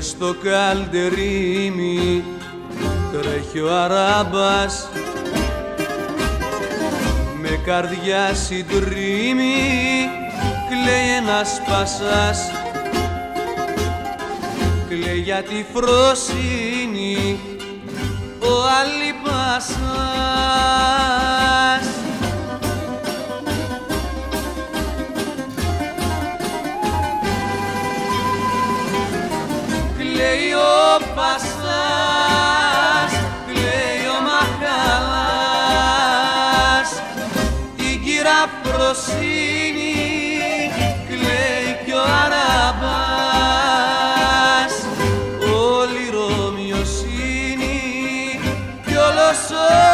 στο καλτερίμι τρέχει ο αράμπας. Με καρδιά συντρίμη κλαίει ένας πασάς. Κλαίει για τη φροσύνη ο Αλιπασάς κλαίει ο Πασάς κλαίει ο Μαχαλάς την κύρα φροσύνη κλαίει κι ο Αραμπάς όλη η Ρωμιοσύνη κι όλος ο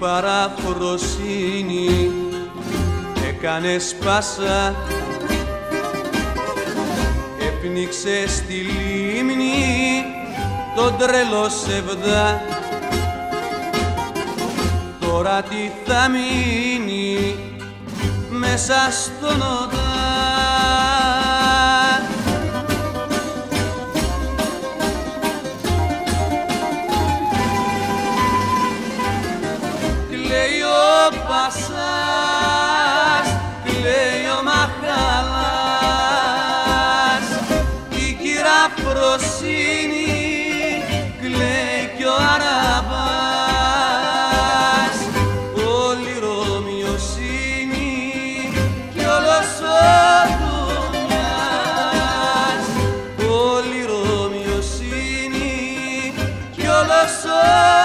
η παραφροσύνη έκανες σπάσα έπνιξε στη λίμνη τον τρελό σεβδά. Τώρα τι θα μείνει μέσα στον σας κλαίει ο Μαχαλάς. Η κύρα Προσύνη κλαίει κι ο Αραβάς. Όλη η Ρωμιοσύνη κι όλος ο Δουνιάς όλη η Ρωμιοσύνη κι όλος ο